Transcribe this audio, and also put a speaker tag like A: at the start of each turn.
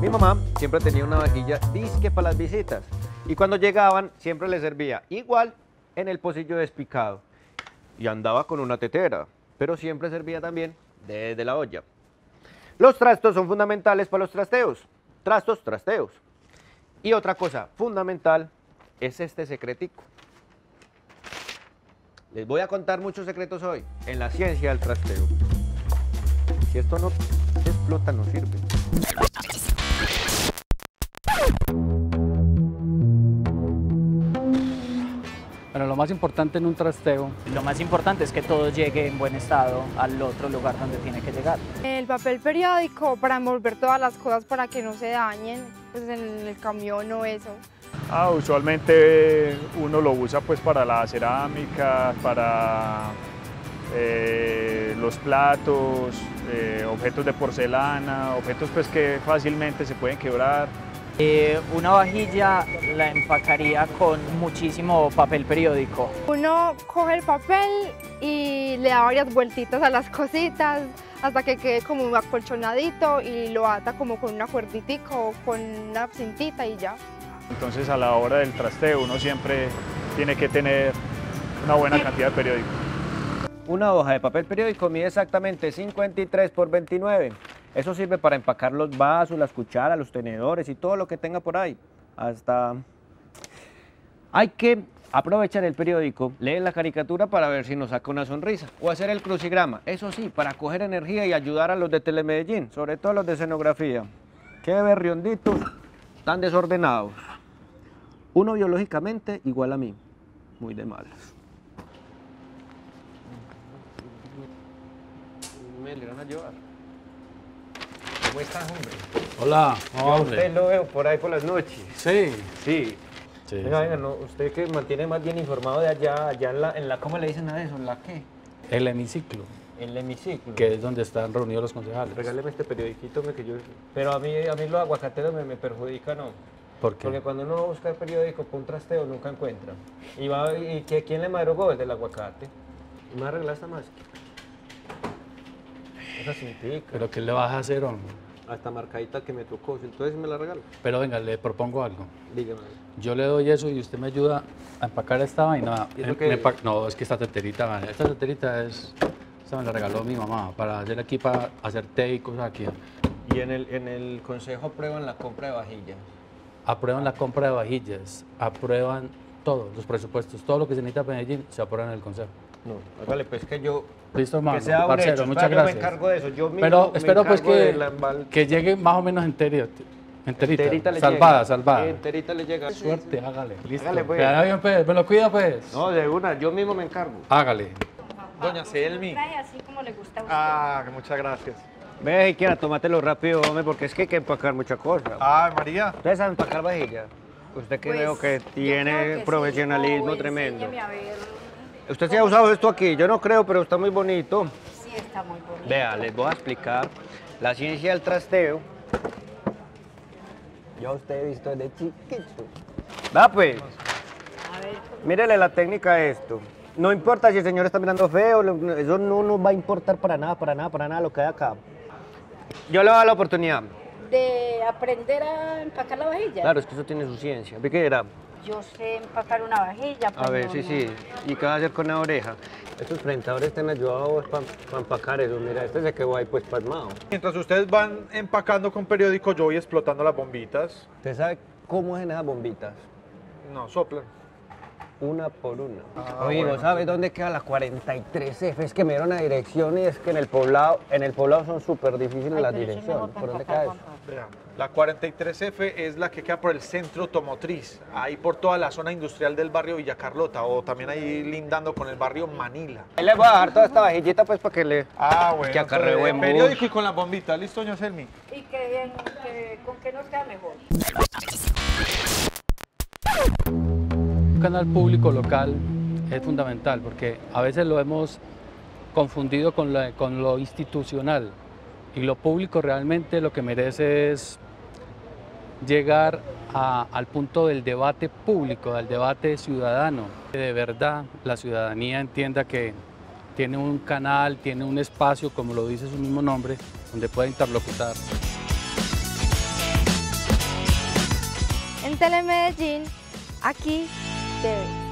A: Mi mamá siempre tenía una vajilla disque para las visitas y cuando llegaban siempre les servía igual en el pocillo despicado y andaba con una tetera, pero siempre servía también desde la olla. Los trastos son fundamentales para los trasteos. Trastos, trasteos. Y otra cosa fundamental es este secretico. Les voy a contar muchos secretos hoy en la ciencia del trasteo. Si esto no explota, no sirve.
B: Más importante en un trasteo,
C: Lo más importante es que todo llegue en buen estado al otro lugar donde tiene que llegar.
D: El papel periódico para envolver todas las cosas para que no se dañen, pues en el camión o eso.
E: Ah, usualmente uno lo usa pues para la cerámica, para eh, los platos, eh, objetos de porcelana, objetos pues que fácilmente se pueden quebrar.
C: Eh, una vajilla la empacaría con muchísimo papel periódico.
D: Uno coge el papel y le da varias vueltitas a las cositas hasta que quede como un acolchonadito y lo ata como con una cuerdita o con una cintita y ya.
E: Entonces a la hora del trasteo uno siempre tiene que tener una buena cantidad de periódico.
A: Una hoja de papel periódico mide exactamente 53 por 29. Eso sirve para empacar los vasos, las cucharas, los tenedores y todo lo que tenga por ahí. Hasta... Hay que aprovechar el periódico, leer la caricatura para ver si nos saca una sonrisa. O hacer el crucigrama. Eso sí, para coger energía y ayudar a los de Telemedellín, sobre todo los de escenografía. Qué berrionditos, tan desordenados. Uno biológicamente igual a mí. Muy de malas. Me le van a llevar. ¿Cómo estás, hombre?
B: hola,
A: Yo a usted lo veo por ahí por las noches.
B: Sí,
A: Sí.
B: sí,
A: Venga, venga, no, usted que mantiene más bien informado de allá, allá en la, en la, ¿cómo le dicen a eso? ¿En la qué?
B: el hemiciclo,
A: En el hemiciclo.
B: que es donde están reunidos los concejales.
A: Regáleme este periodiquito hombre, que yo... Pero a mí, a mí los aguacateros me, me perjudican, ¿no?
B: ¿Por qué?
A: Porque cuando uno va a buscar periódico para un trasteo nunca encuentra. Y, va, y que, ¿quién le madrugó? El del aguacate. ¿Y me va a arreglar esta más? Esa cintica.
B: ¿Pero qué le vas a hacer, hombre?
A: Hasta marcadita que me tocó. Entonces me la regalo.
B: Pero venga, le propongo algo.
A: Dígame.
B: Yo le doy eso y usted me ayuda a empacar esta vaina.
A: ¿Y eso qué
B: me
A: es?
B: empa- No, es que esta teterita, esta teterita es... Esta me la regaló mi mamá para hacer aquí, para hacer té y cosas aquí.
A: Y en el, en el consejo aprueban la compra de vajillas.
B: Aprueban la compra de vajillas, aprueban todo, los presupuestos, todo lo que se necesita para Medellín se aprueba en el consejo.
A: No, hágale, pues que yo.
B: Listo, hermano.
A: que sea un
B: Parcero,
A: hecho.
B: muchas gracias.
A: Yo me encargo de eso. Yo mismo
B: Pero
A: me
B: espero pues que,
A: la
B: que llegue más o menos enterita. Enterita,
A: Enterita le
B: salvada,
A: llega.
B: salvada.
A: Sí, enterita le llega.
B: Suerte, hágale. Listo.
A: Hágale, pues.
B: Bien, pues. Me lo cuida, pues.
A: No, de una, yo mismo me encargo.
B: Hágale.
F: Doña Selmi.
D: así como le gusta a usted.
F: Ah, que muchas gracias.
A: Ve, quiera, tómatelo rápido, hombre, porque es que hay que empacar muchas cosas.
F: Ay, María.
A: ¿Ustedes saben empacar vajillas? Usted que
D: Pues,
A: veo que tiene
D: que
A: profesionalismo
D: sí.
A: Tremendo.
D: a ver.
A: Usted sí ha usado esto aquí, yo no creo, pero está muy bonito.
D: Sí, está muy bonito.
A: Vea, les voy a explicar la ciencia del trasteo. Yo a usted he visto desde chiquito. Va pues. Mírele la técnica a esto. No importa si el señor está mirando feo, eso no nos va a importar para nada, para nada, para nada lo que hay acá. Yo le voy a dar la oportunidad.
G: de aprender a empacar la vajilla.
A: Claro, es que eso tiene su ciencia. ¿Ve qué era?
G: Yo sé empacar una vajilla.
A: A
G: pues
A: ver,
G: no,
A: sí,
G: no.
A: sí. ¿Y qué va a hacer con la oreja? Estos frentadores te han ayudado para empacar eso. Mira, este se quedó ahí pues pasmado.
F: Mientras ustedes van empacando con periódico, yo voy explotando las bombitas.
A: ¿Usted sabe cómo es en esas bombitas?
F: No, soplan.
A: Una por una.
F: Ah,
A: Oye,
F: bueno,
A: ¿vos sabes dónde queda la 43F? Es que me dieron la dirección y es que en el poblado, en el poblado son súper difíciles
G: Ay,
A: las direcciones. ¿Por dónde queda eso?
F: La 43F es la que queda por el centro automotriz, ahí por toda la zona industrial del barrio Villa Carlota, o también ahí lindando con el barrio Manila.
A: Ahí les voy a dejar toda esta vajillita pues para que le...
F: Ah, bueno.
A: Que acarree
F: entonces,
A: buen
F: periódico y con las bombitas, ¿listo, doña Selmi?
G: ¿Y que, que- con qué nos queda mejor?
B: Un canal público local es fundamental porque a veces lo hemos confundido con, la- con lo institucional y lo público realmente lo que merece es llegar al punto del debate público, del debate ciudadano, que de verdad la ciudadanía entienda que tiene un canal, tiene un espacio, como lo dice su mismo nombre, donde puede interlocutar.
D: En Telemedellín, aquí debe.